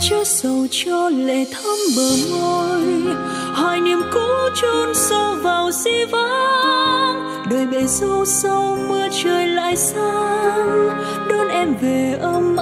chứa sầu cho lệ thấm bờ môi. Hoài niềm cũ chôn sâu vào di vắng đời bể dâu sâu mưa trời lại sang. Đón em về ấm